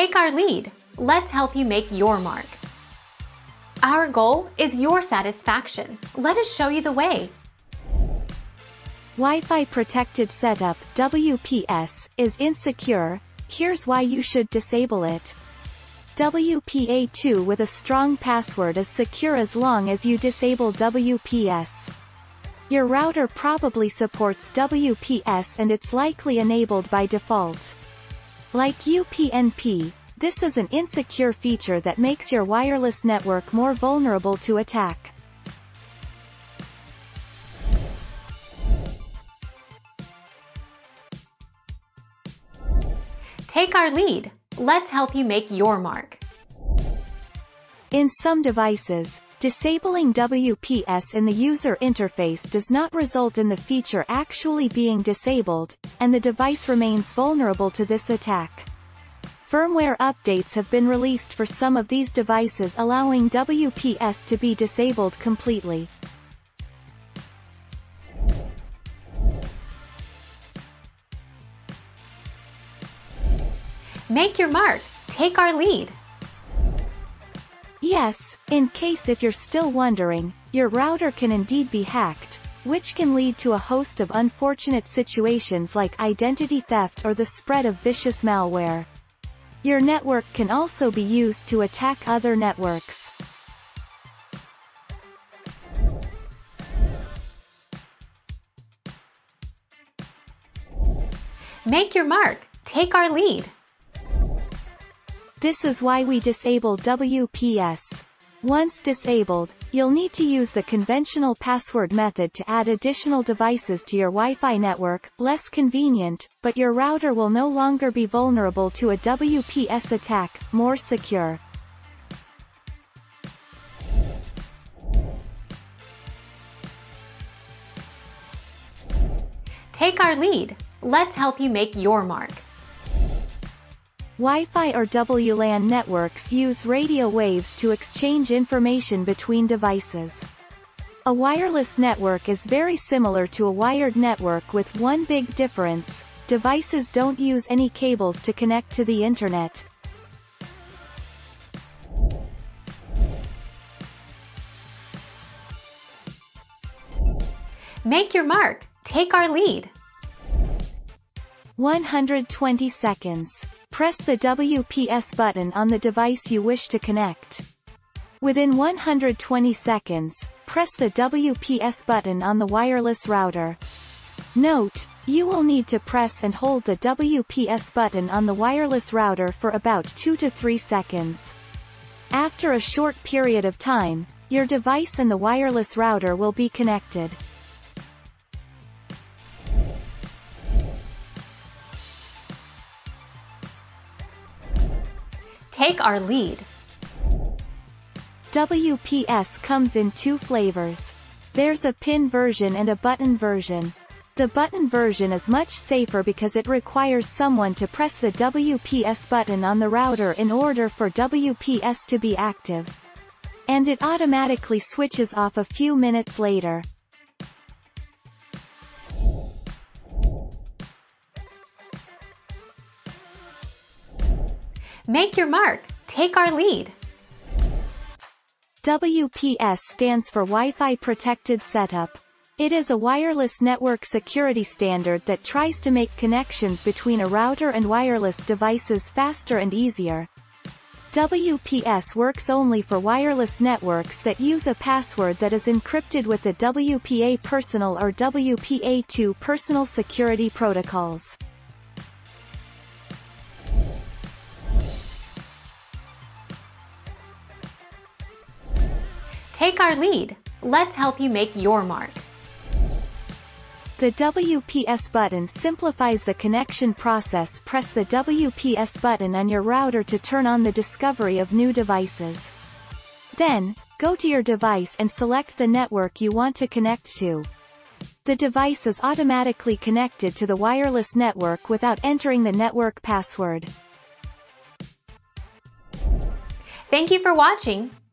Take our lead. Let's help you make your mark. Our goal is your satisfaction. Let us show you the way. Wi-Fi Protected Setup WPS, is insecure, here's why you should disable it. WPA2 with a strong password is secure as long as you disable WPS. Your router probably supports WPS and it's likely enabled by default. Like UPnP, this is an insecure feature that makes your wireless network more vulnerable to attack. Take our lead. Let's help you make your mark. In some devices, disabling WPS in the user interface does not result in the feature actually being disabled, and the device remains vulnerable to this attack. Firmware updates have been released for some of these devices allowing WPS to be disabled completely. Make your mark. Take our lead. Yes, in case if you're still wondering, your router can indeed be hacked, which can lead to a host of unfortunate situations like identity theft or the spread of vicious malware. Your network can also be used to attack other networks. Make your mark. Take our lead. This is why we disable WPS. Once disabled, you'll need to use the conventional password method to add additional devices to your Wi-Fi network, less convenient, but your router will no longer be vulnerable to a WPS attack, more secure. Take our lead. Let's help you make your mark. Wi-Fi or WLAN networks use radio waves to exchange information between devices. A wireless network is very similar to a wired network with one big difference, devices don't use any cables to connect to the internet. Make your mark. Take our lead. 120 seconds. Press the WPS button on the device you wish to connect. Within 120 seconds, press the WPS button on the wireless router. Note, you will need to press and hold the WPS button on the wireless router for about 2 to 3 seconds. After a short period of time, your device and the wireless router will be connected. Take our lead. WPS comes in two flavors. There's a pin version and a button version. The button version is much safer because it requires someone to press the WPS button on the router in order for WPS to be active. And it automatically switches off a few minutes later. Make your mark. Take our lead. WPS stands for Wi-Fi Protected Setup. It is a wireless network security standard that tries to make connections between a router and wireless devices faster and easier. WPS works only for wireless networks that use a password that is encrypted with the WPA Personal or WPA2 Personal Security Protocols. Take our lead. Let's help you make your mark. The WPS button simplifies the connection process press the WPS button on your router to turn on the discovery of new devices. Then, go to your device and select the network you want to connect to. The device is automatically connected to the wireless network without entering the network password. Thank you for watching.